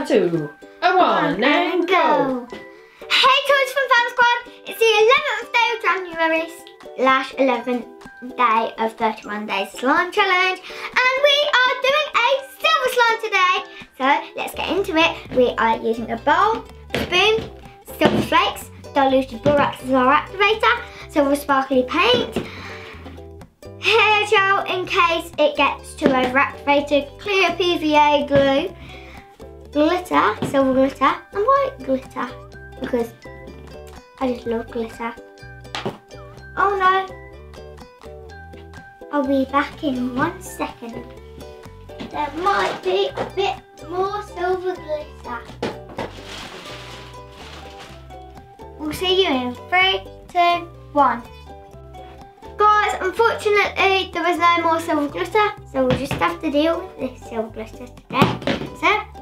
A two, a one, and go. Hey Toys Fun Fam Squad, it's the 11th day of January slash 11th day of 31 Days Slime Challenge and we are doing a silver slime today. So let's get into it. We are using a bowl, spoon, silver flakes, diluted borax as our activator, silver sparkly paint, hair gel in case it gets too overactivated, clear PVA glue, glitter, silver glitter, and white glitter because I just love glitter. Oh no! I'll be back in one second. There might be a bit more silver glitter. We'll see you in three, two, one. Guys, unfortunately there was no more silver glitter, so we'll just have to deal with this silver glitter today.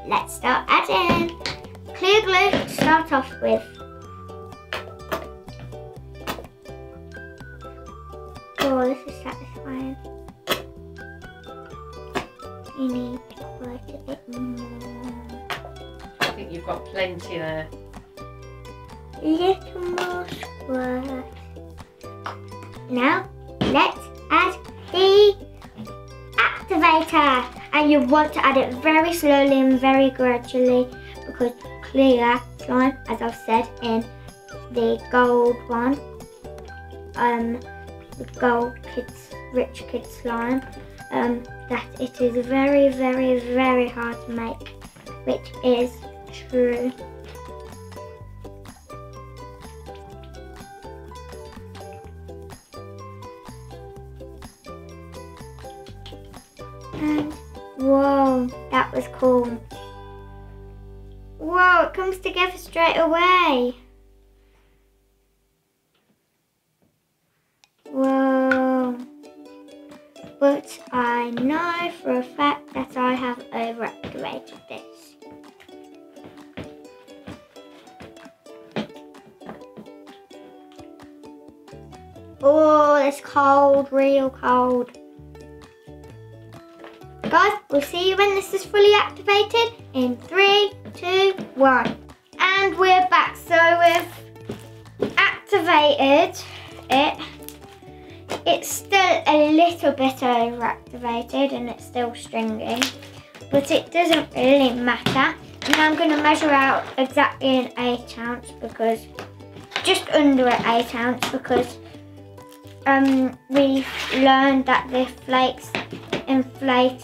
Let's start adding clear glue to start off with. Oh, this is satisfying. You need quite a bit more. I think you've got plenty there. Little more squirt. Now, let's add the activator. And you want to add it very slowly and very gradually because clear slime, as I've said in the gold one, um, the gold kids, rich kid slime, um, that it is very, very, very hard to make, which is true. But I know for a fact that I have overactivated this. Oh, it's cold, real cold. Guys, we'll see you when this is fully activated in three, two, one. And we're back. So we've activated it. It's still a little bit overactivated and it's still stringy, but it doesn't really matter. And I'm going to measure out exactly an 8 ounce because, just under an 8 ounce because um, we've learned that the flakes inflate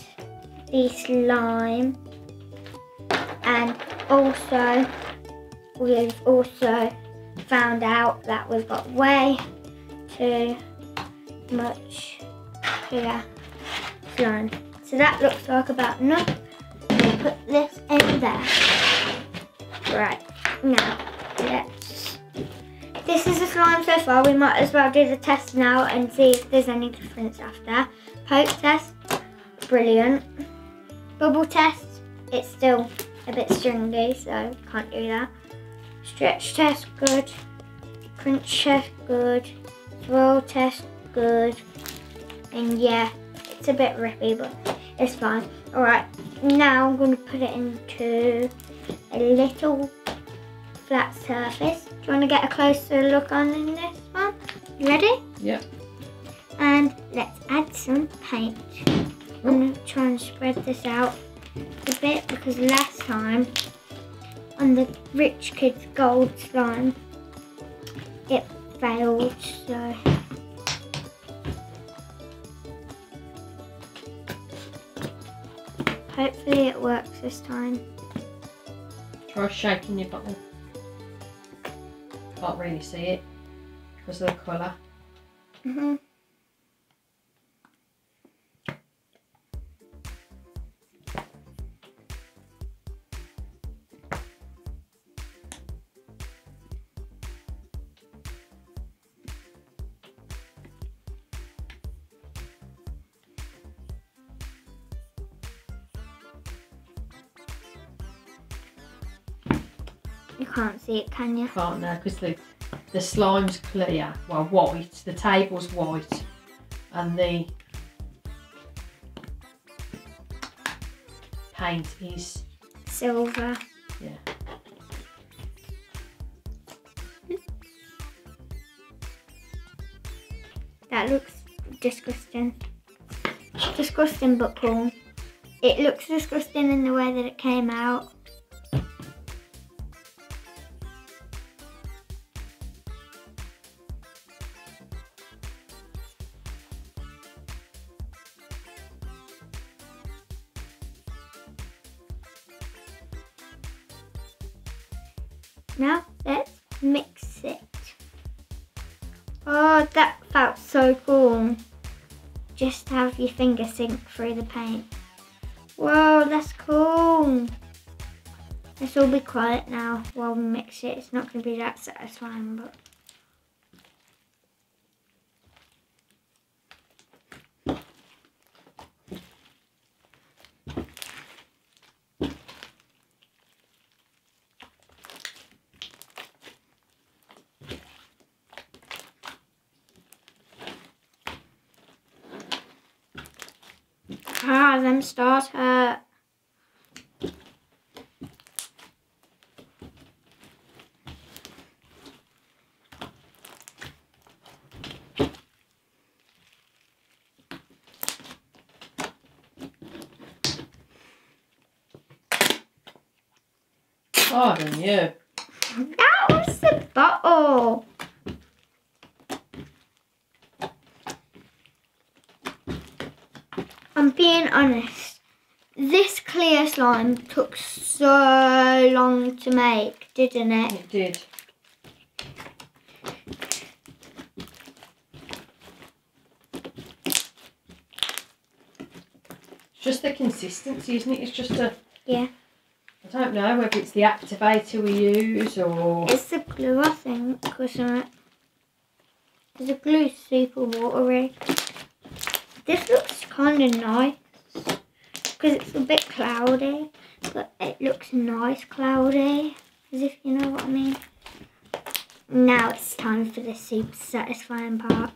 the slime and also we've also found out that we've got way too much. Clear slime so that looks like about enough. We'll put this in there. Right. Now let's this is the slime so far. We might as well do the test now and see if there's any difference after. Poke test. Brilliant. Bubble test, it's still a bit stringy, so can't do that. Stretch test, good. Crunch test, good. Swirl test, good. And yeah, it's a bit rippy, but it's fine. Alright, now I'm going to put it into a little flat surface. Do you want to get a closer look on in this one? You ready? Yep. And let's add some paint. I'm going to oh. try and spread this out a bit because last time on the Rich Kids Gold slime it failed so hopefully it works this time. Try shaking your bottle. Can't really see it because of the colour. Mm -hmm. You can't see it, can you? Can't now because the the slime's clear. Well, white. The table's white, and the paint is silver. Yeah. That looks disgusting. Disgusting but cool. It looks disgusting in the way that it came out. Now let's mix it. Oh, that felt so cool. Just have your finger sink through the paint. Whoa, that's cool. Let's all be quiet now while we mix it. It's not going to be that satisfying, but... Ah, them stars hurt. Pardon you. That was the bottle. I'm being honest. This clear slime took so long to make, didn't it? It did. It's just the consistency, isn't it? It's just a. Yeah. I don't know whether it's the activator we use or. It's the glue, I think, isn't it? The glue's super watery. This looks kind of nice because it's a bit cloudy, but it looks nice cloudy, as if you know what I mean. Now it's time for the super satisfying part.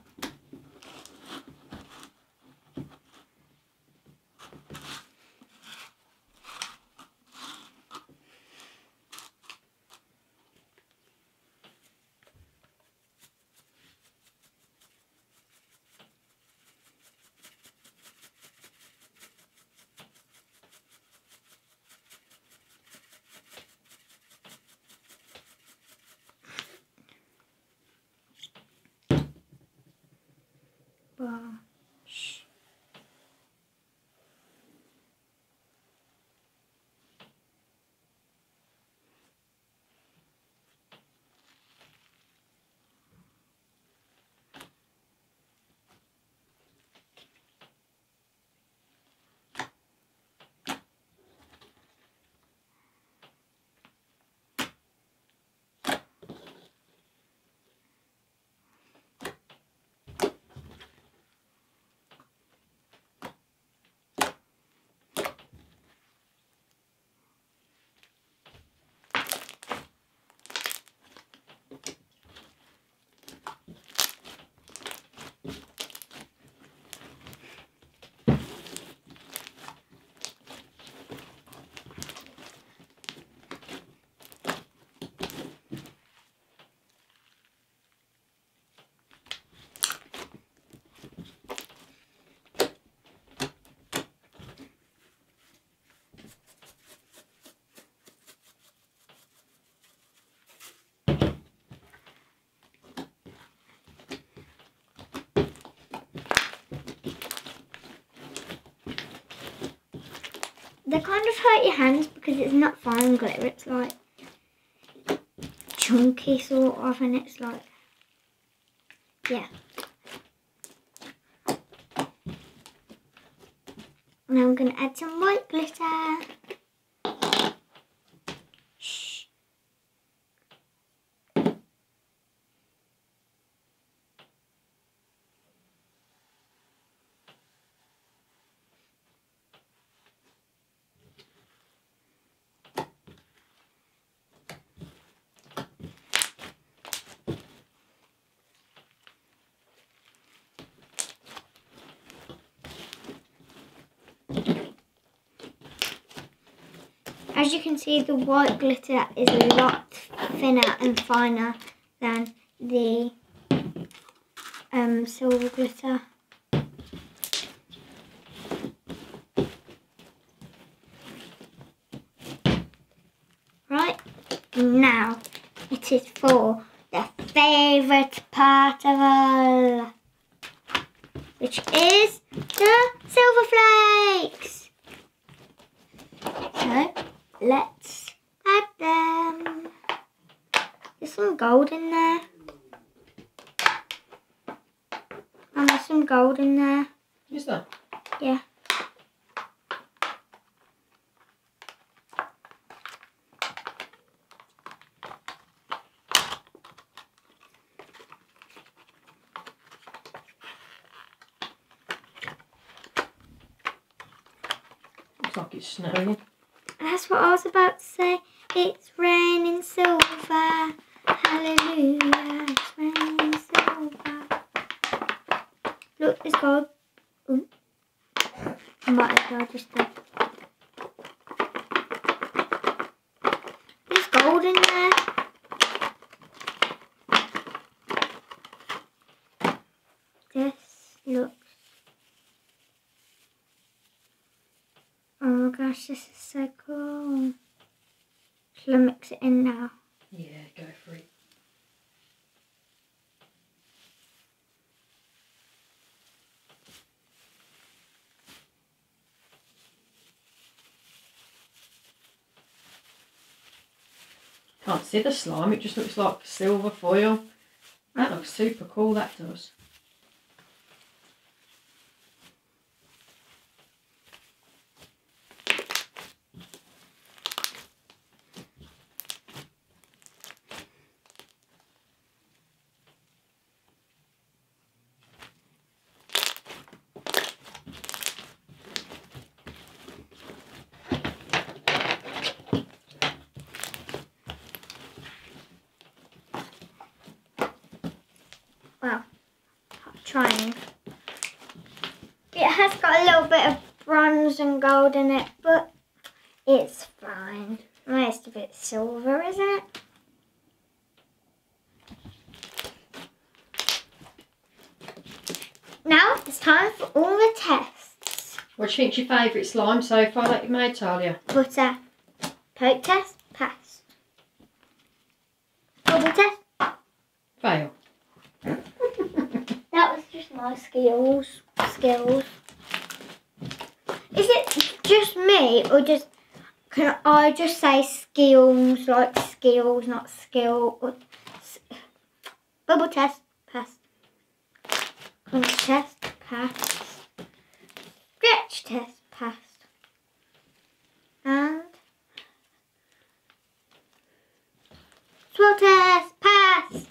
They kind of hurt your hands because it's not fine glitter, it's like chunky sort of and it's like, yeah. Now I'm going to add some white glitter. As you can see, the white glitter is a lot thinner and finer than the um, silver glitter. Right, now it is for the favourite part of all, which is the silver flakes. So let's add them. There's some gold in there. And there's some gold in there. Is there? Yeah. Looks like it's snowing. That's what I was about to say. It's raining silver. Hallelujah. It's raining silver. Look, it's gold. Ooh. I might as well just do. There's gold in there. This looks. Oh my gosh, this is so. Shall I mix it in now? Yeah, go for it. Can't see the slime, it just looks like silver foil. That looks super cool, that does. Well, trying. It has got a little bit of bronze and gold in it, but it's fine. Most of it's silver, isn't it? Now it's time for all the tests. What do you think's your favourite slime so far that you've made, Tahlia? Butter. Poke test, pass. Bubble test. Fail. That was just my skills. Skills. Is it just me or just can I just say skills like skills, not skill? or Bubble test, pass. Crunch test, pass. Stretch test, pass. And swirl test, pass.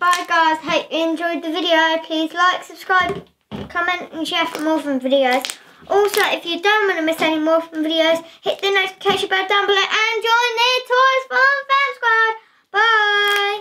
Bye guys, hope you enjoyed the video. Please like, subscribe, comment and share for more from videos. Also, if you don't want to miss any more from videos, hit the notification bell down below and join the Toys Fun Fam Squad. Bye!